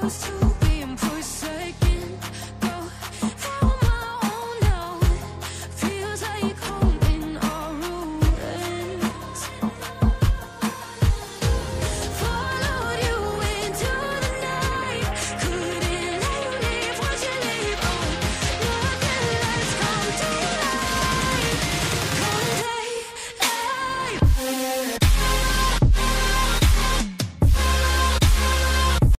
close to